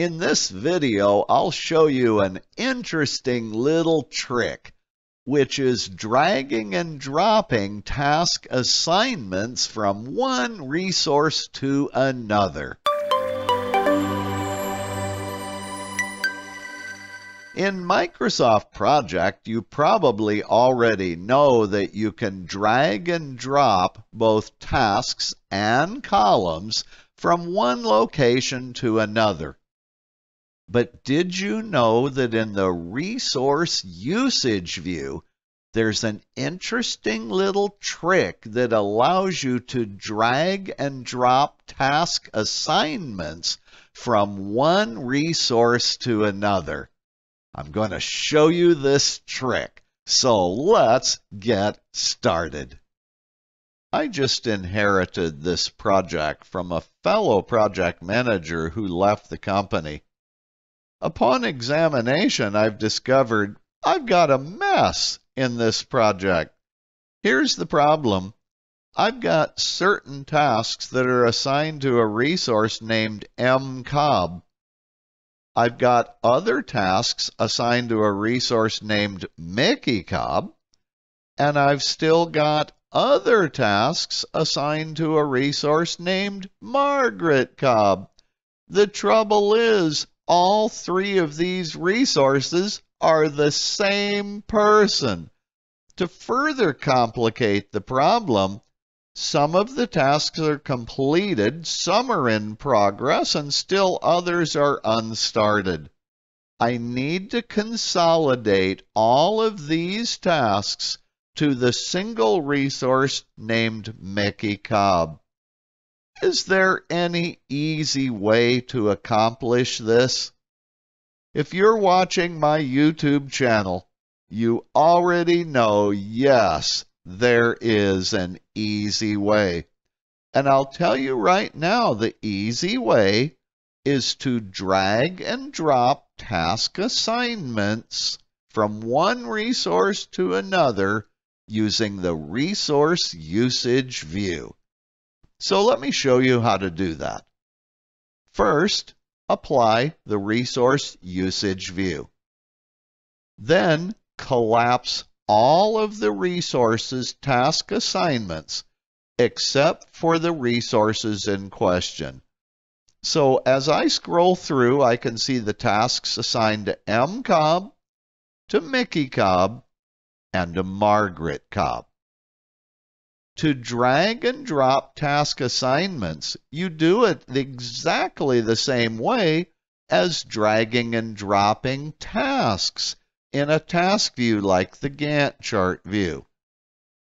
In this video, I'll show you an interesting little trick, which is dragging and dropping task assignments from one resource to another. In Microsoft Project, you probably already know that you can drag and drop both tasks and columns from one location to another. But did you know that in the resource usage view, there's an interesting little trick that allows you to drag and drop task assignments from one resource to another. I'm going to show you this trick. So let's get started. I just inherited this project from a fellow project manager who left the company. Upon examination, I've discovered I've got a mess in this project. Here's the problem. I've got certain tasks that are assigned to a resource named M. Cobb. I've got other tasks assigned to a resource named Mickey Cobb, and I've still got other tasks assigned to a resource named Margaret Cobb. The trouble is, all three of these resources are the same person. To further complicate the problem, some of the tasks are completed, some are in progress, and still others are unstarted. I need to consolidate all of these tasks to the single resource named Mickey Cobb. Is there any easy way to accomplish this? If you're watching my YouTube channel, you already know, yes, there is an easy way. And I'll tell you right now, the easy way is to drag and drop task assignments from one resource to another using the resource usage view. So let me show you how to do that. First, apply the resource usage view. Then collapse all of the resources task assignments except for the resources in question. So as I scroll through, I can see the tasks assigned to M. Cobb, to Mickey Cobb, and to Margaret Cobb. To drag and drop task assignments, you do it exactly the same way as dragging and dropping tasks in a task view like the Gantt chart view.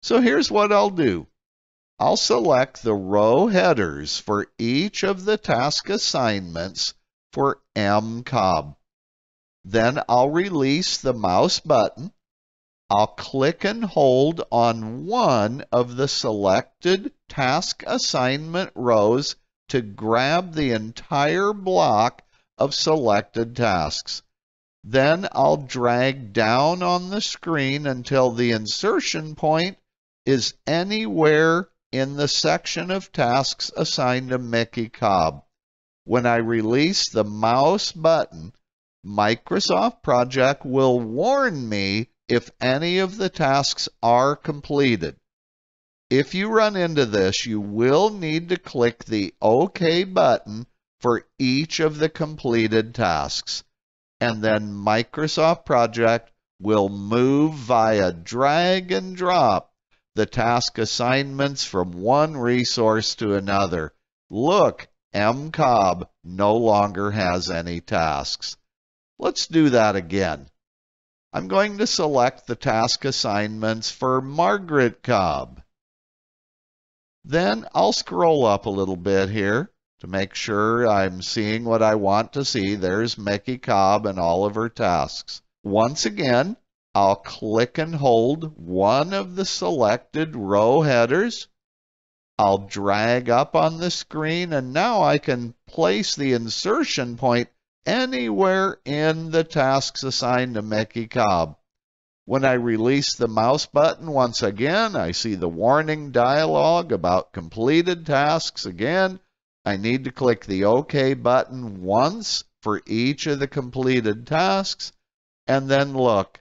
So here's what I'll do. I'll select the row headers for each of the task assignments for M. Cobb. Then I'll release the mouse button I'll click and hold on one of the selected task assignment rows to grab the entire block of selected tasks. Then I'll drag down on the screen until the insertion point is anywhere in the section of tasks assigned to Mickey Cobb. When I release the mouse button, Microsoft Project will warn me if any of the tasks are completed. If you run into this, you will need to click the OK button for each of the completed tasks. And then Microsoft Project will move via drag and drop the task assignments from one resource to another. Look, M. Cobb no longer has any tasks. Let's do that again. I'm going to select the task assignments for Margaret Cobb. Then I'll scroll up a little bit here to make sure I'm seeing what I want to see. There's Mickey Cobb and all of her tasks. Once again, I'll click and hold one of the selected row headers. I'll drag up on the screen and now I can place the insertion point anywhere in the tasks assigned to Mickey Cobb. When I release the mouse button once again, I see the warning dialog about completed tasks again. I need to click the OK button once for each of the completed tasks, and then look.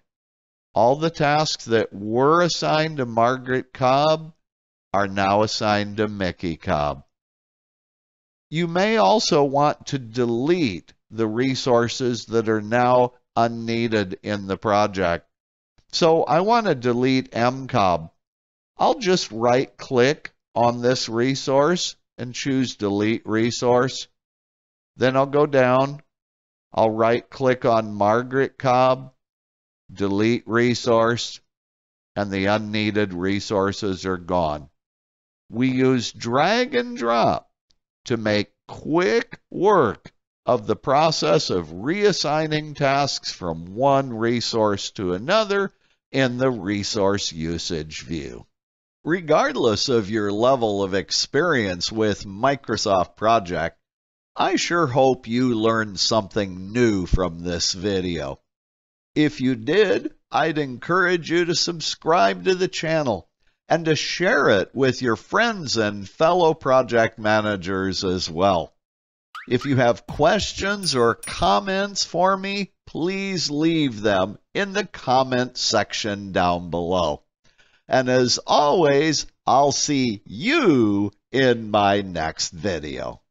All the tasks that were assigned to Margaret Cobb are now assigned to Mickey Cobb. You may also want to delete the resources that are now unneeded in the project. So I want to delete M. Cobb. I'll just right click on this resource and choose delete resource. Then I'll go down. I'll right click on Margaret Cobb, delete resource, and the unneeded resources are gone. We use drag and drop to make quick work of the process of reassigning tasks from one resource to another in the resource usage view. Regardless of your level of experience with Microsoft Project, I sure hope you learned something new from this video. If you did, I'd encourage you to subscribe to the channel and to share it with your friends and fellow project managers as well. If you have questions or comments for me, please leave them in the comment section down below. And as always, I'll see you in my next video.